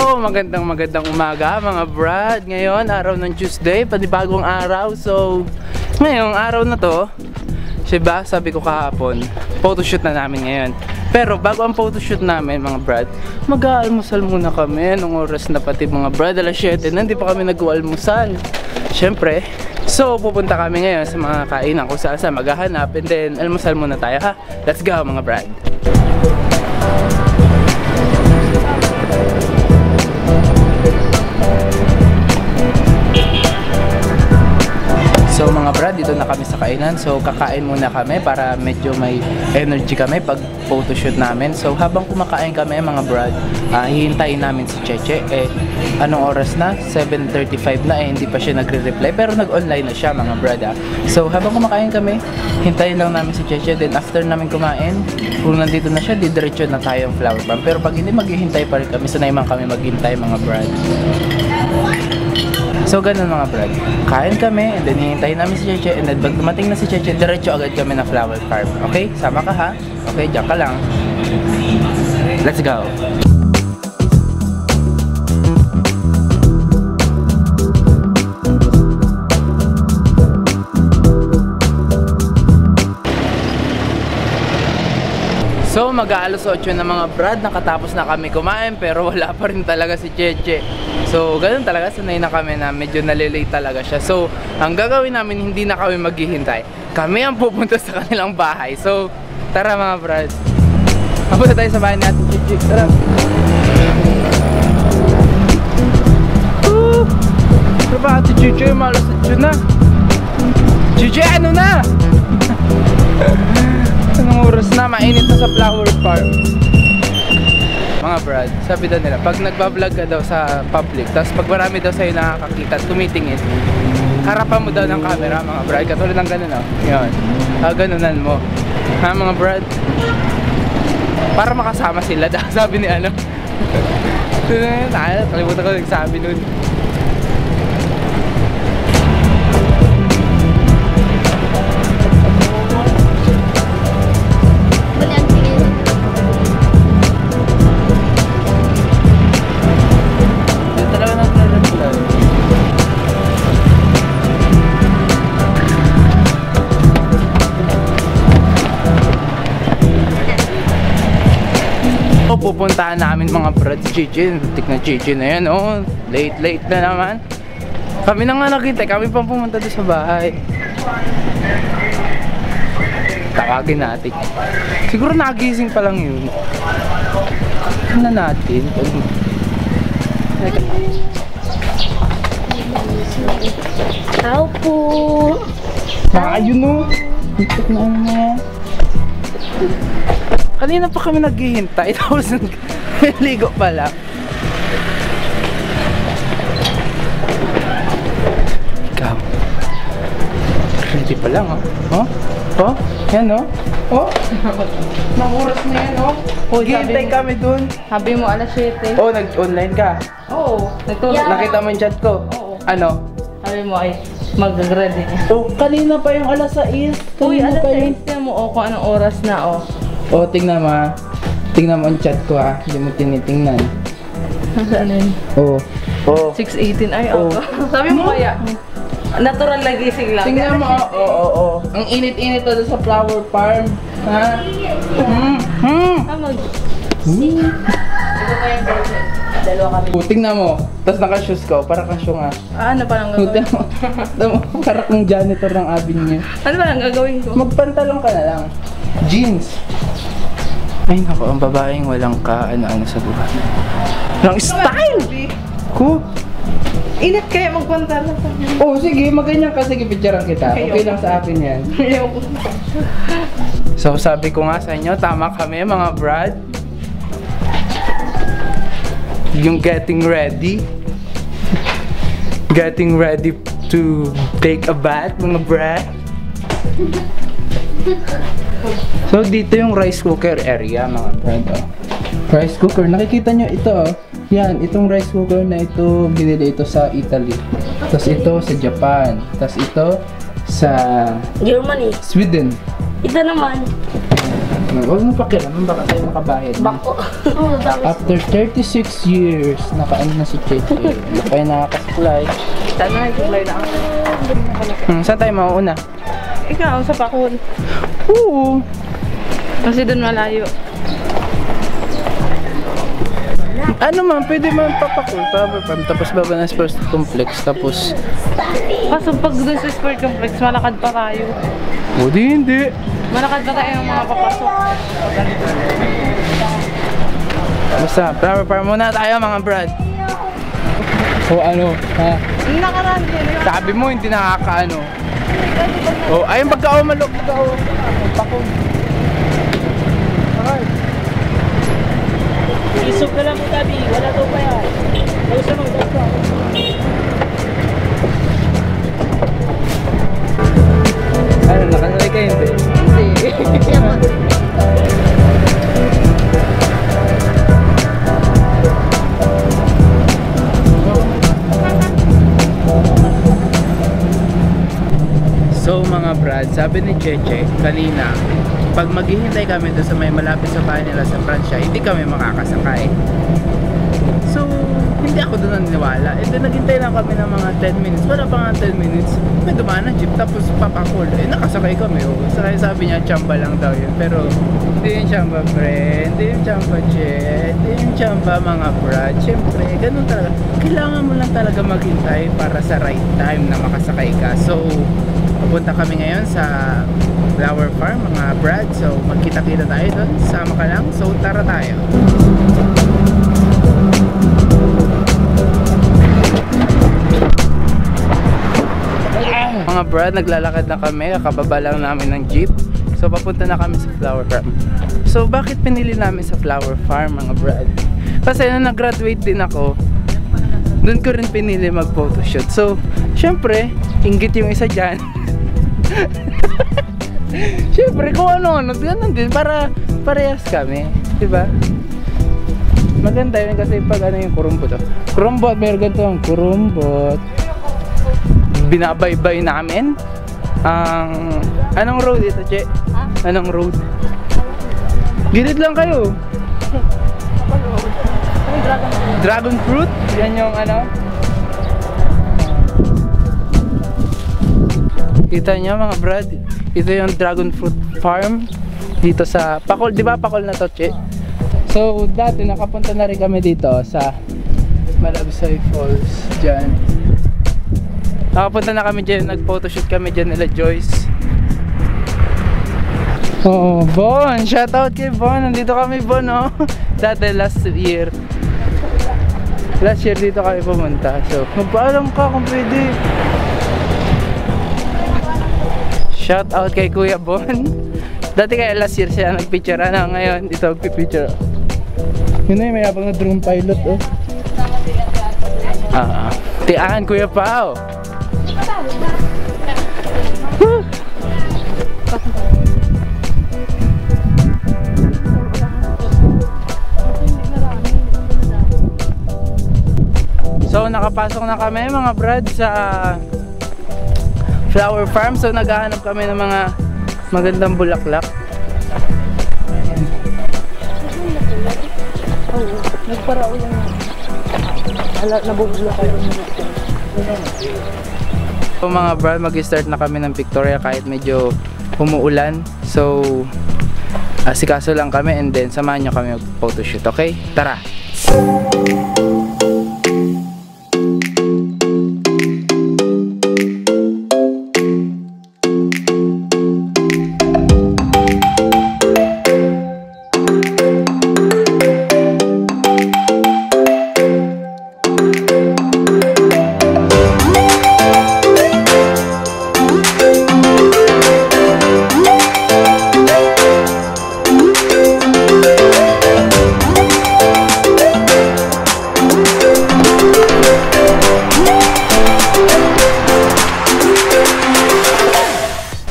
So, magandang magandang umaga mga brad. Ngayon, araw ng Tuesday, panibagong araw. So, ngayong araw na to, diba, sabi ko kahapon, photoshoot na namin ngayon. Pero bago ang photoshoot namin mga brad, mag-aalmusal muna kami. Anong oras na pati mga brad? Alas 7 na, hindi pa kami nag-aalmusal. Siyempre, so pupunta kami ngayon sa mga kainan kung saan saan maghahanap and then almusal muna tayo ha. Let's go mga brad. So mga brad, dito na kami sa kainan. So kakain muna kami para medyo may energy kami pag photoshoot namin. So habang kumakain kami mga brad, uh, hihintayin namin si Cheche. Eh, anong oras na? 7.35 na eh, hindi pa siya nagre-reply. Pero nag-online na siya mga brad ah. So habang kumakain kami, hintayin lang namin si Cheche. Then after namin kumain, kung nandito na siya, didiretso na tayo ang flower farm. Pero pag hindi maghihintay pa rin kami, sanay man kami maghintay mga brad. So ganun mga brad. Kain kami and then hihintayin namin si Cheche and then pag dumating na si Cheche, diretso agad kami na flower farm. Okay? Sama ka ha? Okay, diyan ka lang. Let's go! So mag-aalas 8 na mga brad, nakatapos na kami kumain pero wala pa rin talaga si Cheche. So ganun talaga, sanay na kami na medyo nalilate talaga siya. So ang gagawin namin, hindi na kami maghihintay. Kami ang pupunta sa kanilang bahay. So tara mga brad. Papunta tayo sa bahay natin, Cheche. Tara. Woo! Ano ba ate Cheche? Malas 8 na. Cheche, ano na? Anong oras na? Mainit na sa flower farm. Mga brad, sabi daw nila, pag nagbablog ka daw sa public, tapos pag marami daw sa'yo nakakakita at tumitingin, harapan mo daw ng camera, mga brad. Katulad ng ganun, oh. Yun. Ah, ganunan mo. Ha, mga brad? Para makasama sila daw, sabi ni ano. Kalimutan ko nagsabi nun. So, pupuntahan namin mga brad si Chichi. Tik na Chichi na yan, oh. Late, late na naman. Kami na nga nakita, kami pa pumunta doon sa bahay. Tawagin natin. Siguro nagising pa lang yun. Tignan natin. Tao po. Ah, yun o. Tiktok na ano na yan. Kanina pa kami naghihintay. Tapos ligo pala. Ikaw. Ready pa lang oh. Oh? Oh? Yan oh. Oh? Oras na yan oh. Hihintay kami dun. Sabi mo alas 7. Oh, nag-online ka. Oo. Nagtulog. Yeah. Nakita mo yung chat ko. Oo. Ano? Sabi mo ay mag-ready. Oh, kanina pa yung alas 6. Uy, alas pa yun. 6 mo o kung anong oras na o. Oh, tingnan mo ah. Tingnan mo ang chat ko ah. Hindi mo tinitingnan. Nasaan yun? Oh. Oh. 6.18 ay Oo. ako. Sabi mo kaya, natural na gising lang. Tingnan mo, oo, oo, oo. Ang init-init to sa flower farm. Ha? Hmm, hmm. Ah, mag... Dalawa kami. Oh, tingnan mo. Tapos naka-shoes ko. Para kang siyong ah. Ah, ano pa lang Oh, gagawin? tingnan mo. Tingnan mo. Para kang janitor ng avenue. Ano pa lang gagawin ko? Magpantalong ka na lang. Jeans. Ay nako, ang babaeng walang ka ano-ano sa buhay. Walang style! Ko. Init kaya magpunta na Oh, sige, maganyan ka. Sige, picturean kita. Okay lang sa akin yan. So sabi ko nga sa inyo, tama kami mga brad. Yung getting ready. Getting ready to take a bath mga brad. So dito yung rice cooker area mga brad. Oh. Rice cooker, nakikita nyo ito oh. Yan, itong rice cooker na ito, binili ito sa Italy. Tapos ito sa Japan. Tapos ito sa Germany. Sweden. Ito naman. Huwag mo pakialaman, baka tayo makabayad. Bako. After 36 years, nakaano na si Cheche. Kaya nakaka-supply. Sana nag-supply na ako. Hmm, saan tayo mauuna? Ikaw, sa pakul. Oo. Kasi doon malayo. Ano man, pwede man papakul, farm, tapos baba ng sports complex, tapos... Kaso pag doon sa sport complex, malakad pa tayo. O di hindi. Malakad pa tayo ng mga papasok. Basta, farm muna tayo mga brad. O ano, ha? Nakaraan Sabi mo hindi nakakaano. O, ayun pagka umalok, pagka pakul. Isog ka lang mo tabi, wala daw pa yan. Daw sa mga daw Ano, nakanalay kayo hindi? So mga brad, sabi ni Cheche kanina, pag maghihintay kami doon sa may malapit sa bahay nila sa Pransya, hindi kami makakasakay. So, hindi ako doon naniniwala. And then, naghintay lang kami ng mga 10 minutes. Wala pa nga 10 minutes. May dumaan ng jeep. Tapos, papakol. Eh, nakasakay kami. Oh. Sakay sabi niya, chamba lang daw yun. Pero, hindi yung chamba, pre. Hindi yung chamba, che. Hindi yung chamba, mga brad. Siyempre, ganun talaga. Kailangan mo lang talaga maghintay para sa right time na makasakay ka. So, Pupunta kami ngayon sa Flower Farm, mga brad. So, magkita-kita tayo doon. Sama ka lang. So, tara tayo. Mga brad, naglalakad na kami. Kakababa lang namin ng jeep. So, papunta na kami sa Flower Farm. So, bakit pinili namin sa Flower Farm, mga brad? Kasi nung nag-graduate din ako, doon ko rin pinili mag-photoshoot. So, syempre, inggit yung isa dyan. syempre, kung ano-ano, ganun din, para parehas kami. di ba? Maganda yun kasi pag ano yung kurumbot. Oh. Kurumbot, meron ganito ang kurumbot. Binabaybay namin. Ang, anong road ito, Che? Anong road? Gilid lang kayo. Dragon fruit? Yan yung ano? Kita nyo mga brad, ito yung dragon fruit farm dito sa Pakol, di ba Pakol na to, Che? So, dati nakapunta na rin kami dito sa Malabsay Falls dyan. Nakapunta na kami dyan, nag-photoshoot kami dyan nila Joyce. Oo, Bon! Shoutout kay Bon! Nandito kami Bon, oh! Dati last year. Last year dito kami pumunta. So, magpaalam ka kung pwede. Shoutout kay Kuya Bon. Dati kaya last year siya nagpicture na ngayon dito magpipicture. Yun na yung mayabang na drone pilot oh. Ah, tiaan Kuya Pao. Woo! So nakapasok na kami mga brad sa flower farm. So naghahanap kami ng mga magandang bulaklak. Oo, nagparao lang. Ala, nabubula kayo. So mga brad, mag-start na kami ng Victoria kahit medyo umuulan. So asikaso lang kami and then samahan nyo kami mag-photoshoot, okay? Tara!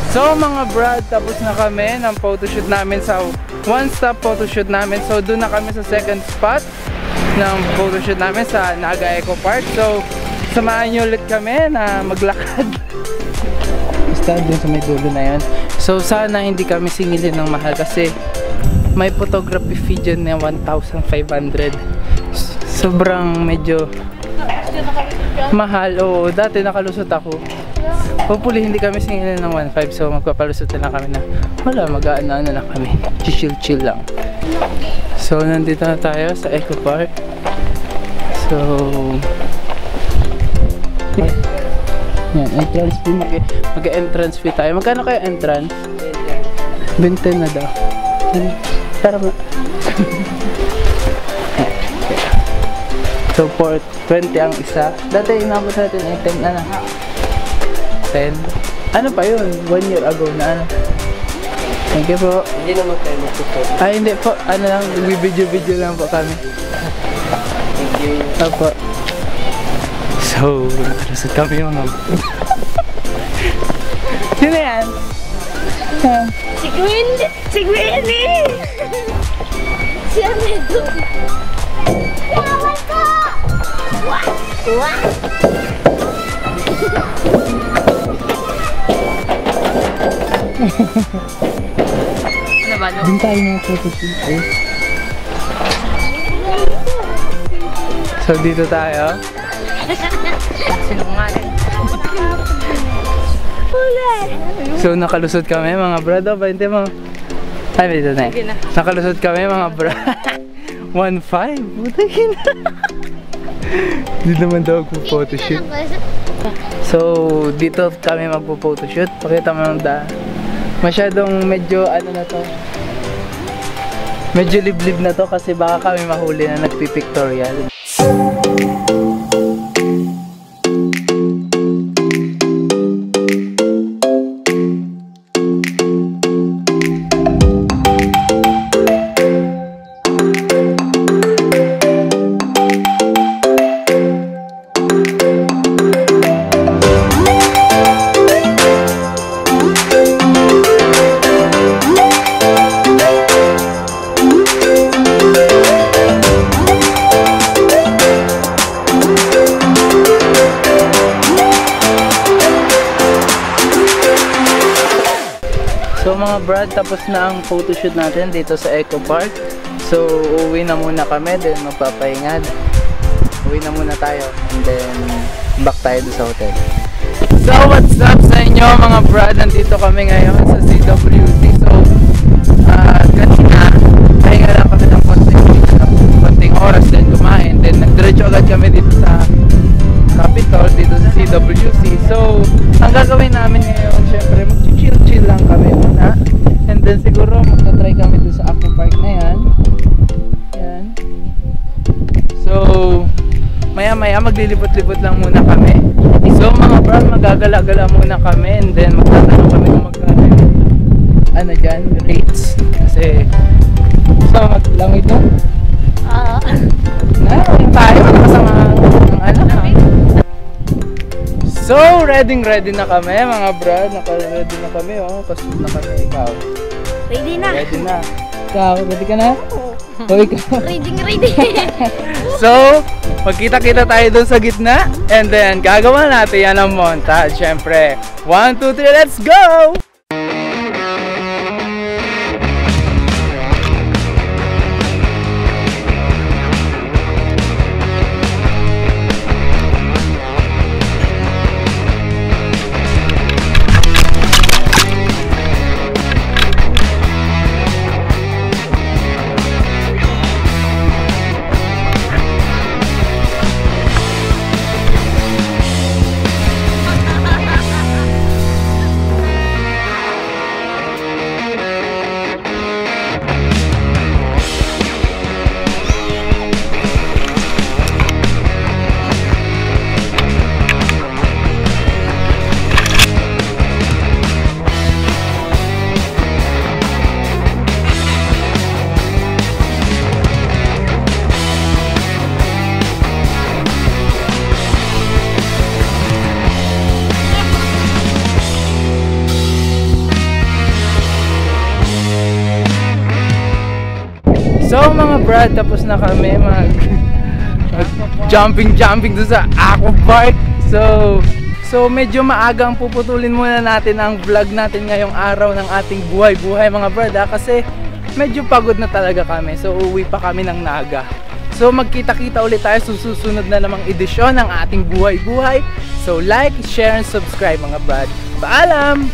So mga brad, tapos na kami ng photoshoot namin sa one-stop photoshoot namin. So doon na kami sa second spot ng photoshoot namin sa Naga Eco Park. So samahan nyo ulit kami na maglakad. Basta doon sa may dulo na yun. So sana hindi kami singilin ng mahal kasi may photography fee dyan na 1,500. S- Sobrang medyo mahal. Oo, dati nakalusot ako. Hopefully hindi kami singilan ng 1.5 so magpapalusot na lang kami na wala mag-ano na lang kami. Chill chill lang. So nandito na tayo sa Eco Park. So yan, entrance fee. Mag- Mag-entrance fee tayo. Magkano kayo entrance? 20 na daw. Tara ba? so, for 20 ang isa. Dati inabot natin ay 10 na na. 10. Ano pa yun? One year ago na ano. Thank you po. Hindi naman kayo magsusunod. Ay, hindi po. Ano lang, video-video lang po kami. Hindi. Opo. So, nakalusot kami mga Sino yan? Ah, Si Gwen! Si Gwenny! si Anedo! Yaman ko! What? What? Ano ba, no? Din tayo mga photoshoot eh. So, dito tayo. Sinungaling. So, nakalusot kami mga brad. Oh, 20 mo. Ay, dito na. Na. Nakalusot kami mga brad. 1.5. Buti na. Di naman daw ako photoshoot. So, dito kami magpo-photoshoot. Pakita mo ng da. Masyadong medyo ano na to. Medyo liblib na to kasi baka kami mahuli na nagpipictorial. Brad, tapos na ang photoshoot natin dito sa Eco Park. So uwi na muna kami, then magpapahingad. Uwi na muna tayo, and then back tayo sa hotel. So what's up sa inyo mga brad? Nandito kami ngayon sa CWC. So uh, kanina, pahinga lang kami ng konting, konting oras, then kumain. Then nagdiretso agad kami dito sa Capitol dito sa CWC. So, ang gagawin namin ngayon, syempre, mag-chill-chill lang kami muna. And then siguro magta-try kami dito sa Aqua Park na yan. Yan. So, maya-maya maglilibot-libot lang muna kami. So, mga bro, magagala-gala muna kami and then magtatanong kami kung magkano ano dyan, rates. Kasi, so, maglamit na. Ah, Na, yung tayo, kasama ang ha. So, ready ready na kami mga brad. Naka-ready na kami oh. Pasok na kami ikaw. ready na! Ready na. Ikaw, ready ka na? O ikaw. Reading, ready! So, magkita-kita tayo dun sa gitna. And then, gagawa natin yan ang montage. Siyempre, 1, 2, 3, let's go! Brad, tapos na kami mag, jumping jumping doon sa Aqua Park. So so medyo maagang puputulin muna natin ang vlog natin ngayong araw ng ating buhay-buhay mga brad ha? kasi medyo pagod na talaga kami. So uuwi pa kami ng Naga. So magkita-kita ulit tayo sa susunod na namang edisyon ng ating buhay-buhay. So like, share, and subscribe mga brad. Paalam!